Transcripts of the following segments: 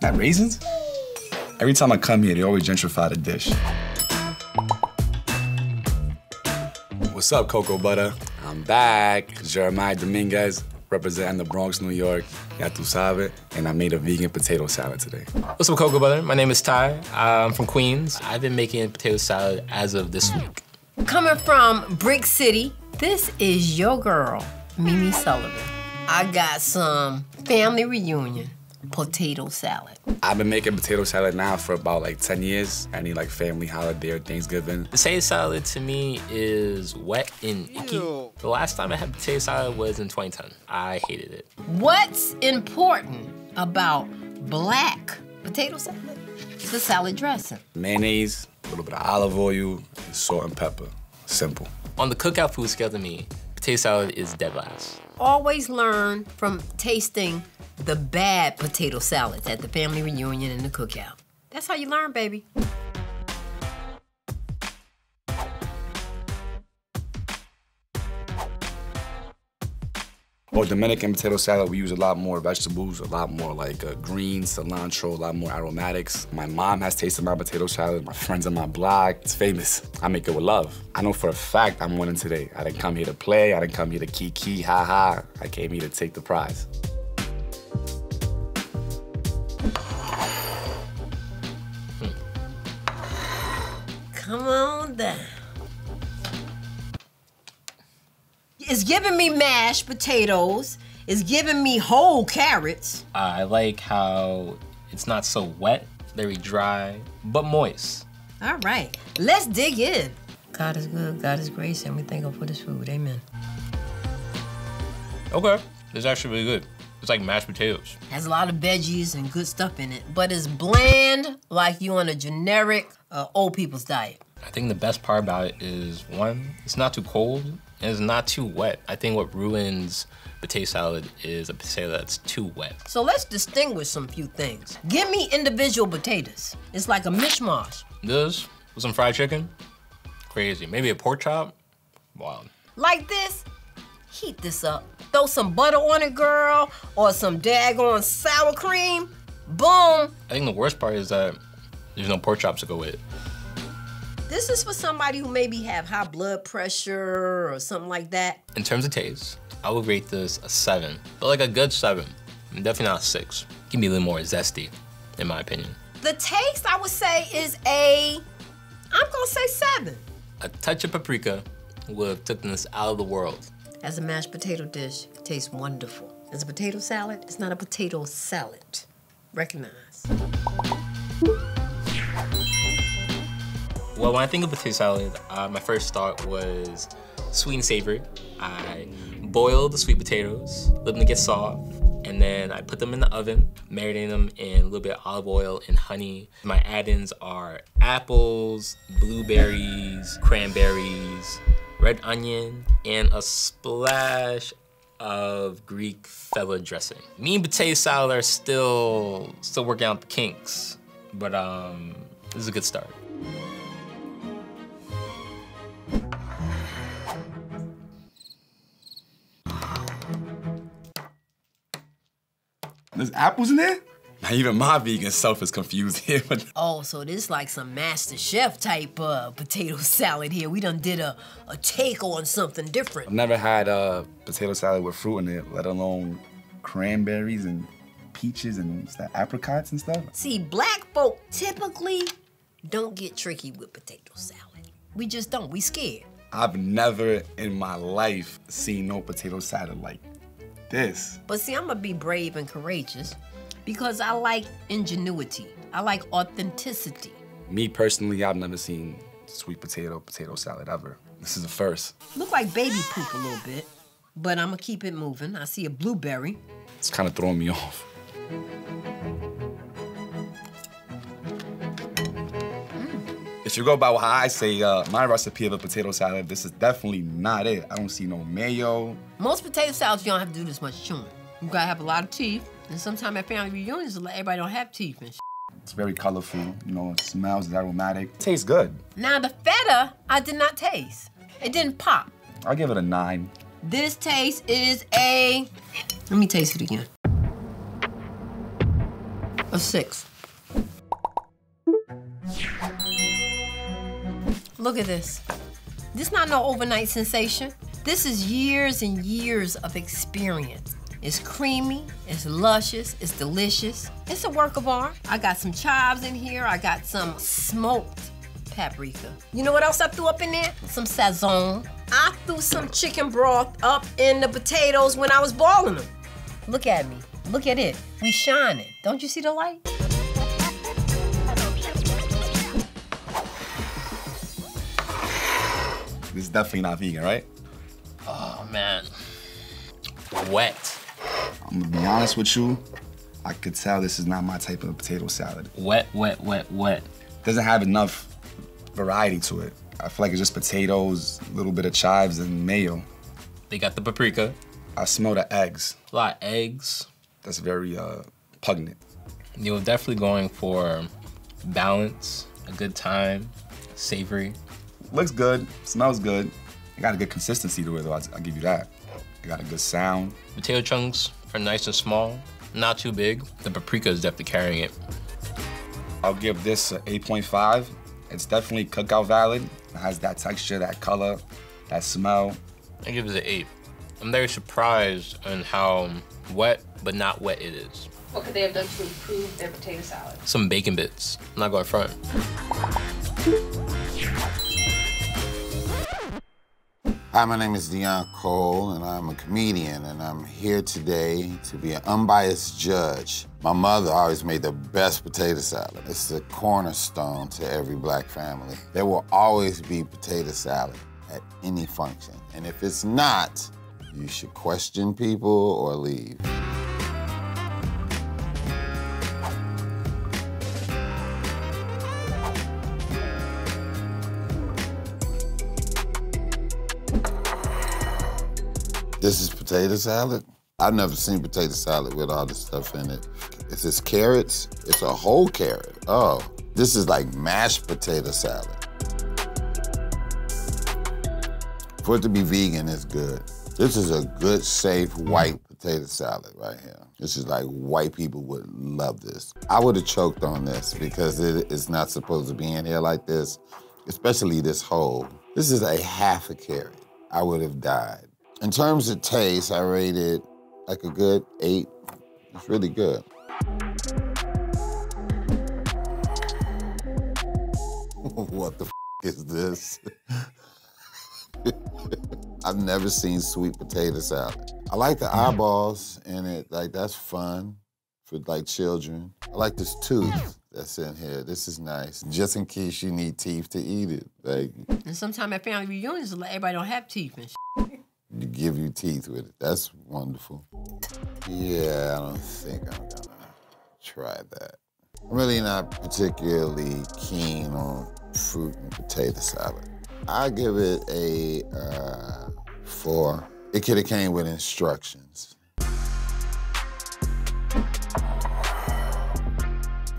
That raisins? Every time I come here, they always gentrify the dish. What's up, Cocoa Butter? I'm back. Jeremiah Dominguez, representing the Bronx, New York. Ya tu sabe. And I made a vegan potato salad today. What's up, Cocoa Butter? My name is Ty. I'm from Queens. I've been making a potato salad as of this week. Coming from Brick City, this is your girl, Mimi Sullivan. I got some family reunion potato salad. I've been making potato salad now for about like 10 years. Any like family holiday or Thanksgiving. Potato salad to me is wet and icky. The last time I had potato salad was in 2010. I hated it. What's important about black potato salad? The salad dressing. Mayonnaise, a little bit of olive oil, salt and pepper. Simple. On the cookout food scale to me, potato salad is dead last. Always learn from tasting the bad potato salads at the family reunion and the cookout. That's how you learn, baby. Or Dominican potato salad, we use a lot more vegetables, a lot more like uh, greens, cilantro, a lot more aromatics. My mom has tasted my potato salad. My friends on my block, it's famous. I make it with love. I know for a fact I'm winning today. I didn't come here to play. I didn't come here to kiki, ha ha. I came here to take the prize. It's giving me mashed potatoes. It's giving me whole carrots. I like how it's not so wet, very dry, but moist. All right, let's dig in. God is good, God is grace, and we thank Him for this food. Amen. Okay, it's actually really good. It's like mashed potatoes. Has a lot of veggies and good stuff in it, but it's bland like you on a generic uh, old people's diet. I think the best part about it is one, it's not too cold and it's not too wet. I think what ruins potato salad is a potato that's too wet. So let's distinguish some few things. Give me individual potatoes. It's like a mishmash. This with some fried chicken, crazy. Maybe a pork chop, wild. Like this, heat this up. Throw some butter on it, girl, or some daggone sour cream. Boom. I think the worst part is that there's no pork chops to go with it. This is for somebody who maybe have high blood pressure or something like that. In terms of taste, I would rate this a seven, but like a good seven. Definitely not a six. Give me a little more zesty, in my opinion. The taste, I would say, is a, I'm gonna say seven. A touch of paprika would have taken this out of the world. As a mashed potato dish, it tastes wonderful. As a potato salad, it's not a potato salad. Recognize. Well, when I think of potato salad, uh, my first thought was sweet and savory. I boil the sweet potatoes, let them get soft, and then I put them in the oven, marinating them in a little bit of olive oil and honey. My add-ins are apples, blueberries, cranberries, red onion, and a splash of Greek feta dressing. Me and potato salad are still still working out the kinks, but um, this is a good start. There's apples in there? Now even my vegan self is confused here. But Oh, so this like some Master Chef type uh, potato salad here. We done did a, a take on something different. I've never had a potato salad with fruit in it, let alone cranberries and peaches and what's that, apricots and stuff. See, black folk typically don't get tricky with potato salad. We just don't, we scared. I've never in my life seen no potato salad like this. But see, I'm gonna be brave and courageous because I like ingenuity. I like authenticity. Me personally, I've never seen sweet potato potato salad ever. This is the first. Look like baby poop a little bit, but I'm gonna keep it moving. I see a blueberry. It's kind of throwing me off. If you go by what I say, uh, my recipe of a potato salad, this is definitely not it. I don't see no mayo. Most potato salads, you don't have to do this much chewing. You gotta have a lot of teeth, and sometimes at family reunions, everybody don't have teeth and shit. It's very colorful, you know, it smells, it's aromatic. Tastes good. Now the feta, I did not taste. It didn't pop. I'll give it a nine. This taste is a, let me taste it again. A six. Look at this. This not no overnight sensation. This is years and years of experience. It's creamy, it's luscious, it's delicious. It's a work of art. I got some chives in here. I got some smoked paprika. You know what else I threw up in there? Some sazon. I threw some chicken broth up in the potatoes when I was boiling them. Look at me. Look at it. We shining. Don't you see the light? This is definitely not vegan, right? Oh man, wet, I'm gonna be honest with you. I could tell this is not my type of potato salad. wet, wet, wet, wet. Doesn't have enough variety to it. I feel like it's just potatoes, a little bit of chives, and mayo. They got the paprika, I smell the eggs. a lot of eggs. That's very uh, pungent. You're definitely going for balance, a good time, savory. Looks good, smells good. It got a good consistency to it, though. I'll, I'll give you that. It got a good sound. Potato chunks are nice and small, not too big. The paprika is definitely carrying it. I'll give this an 8.5. It's definitely cookout valid. It has that texture, that color, that smell. I give it an eight. I'm very surprised on how wet but not wet it is. What could they have done to improve their potato salad? Some bacon bits. I'm not going front. Hi, my name is Deon Cole, and I'm a comedian, and I'm here today to be an unbiased judge. My mother always made the best potato salad. It's the cornerstone to every black family. There will always be potato salad at any function, and if it's not, you should question people or leave. Potato salad. I've never seen potato salad with all this stuff in it. it. Is this carrots? It's a whole carrot. Oh, this is like mashed potato salad. For it to be vegan is good. This is a good, safe, white potato salad right here. This is like white people would love this. I would have choked on this because it is not supposed to be in here like this, especially this whole. This is a half a carrot. I would have died. In terms of taste, I rate it like a good eight. It's really good. what the f- is this? I've never seen sweet potato salad. I like the mm-hmm. eyeballs in it, like that's fun for like children. I like this tooth that's in here. This is nice, just in case you need teeth to eat it. Like And sometimes at family reunions, everybody don't have teeth and shit. To give you teeth with it. That's wonderful. Yeah, I don't think I'm gonna try that. I'm really not particularly keen on fruit and potato salad. I give it a uh, four. It could have came with instructions.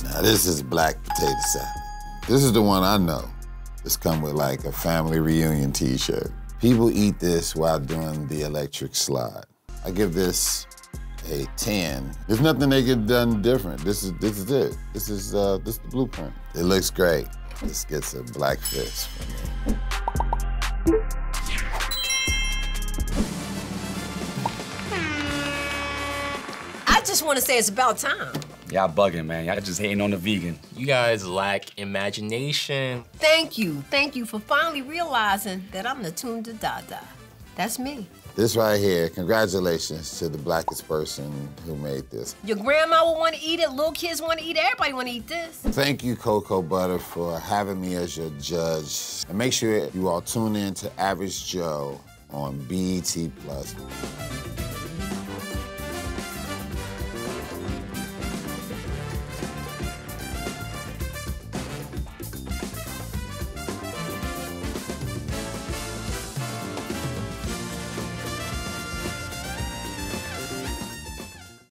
Now this is black potato salad. This is the one I know. It's come with like a family reunion T-shirt. People eat this while doing the electric slide. I give this a 10. There's nothing they could done different. This is this is it. This is uh, this is the blueprint. It looks great. This gets a black fist for me. I just want to say it's about time. Y'all bugging, man. Y'all just hating on the vegan. You guys lack imagination. Thank you. Thank you for finally realizing that I'm the tune to Dada. That's me. This right here, congratulations to the blackest person who made this. Your grandma will want to eat it. Little kids want to eat it. Everybody want to eat this. Thank you, Cocoa Butter, for having me as your judge. And make sure you all tune in to Average Joe on BET Plus.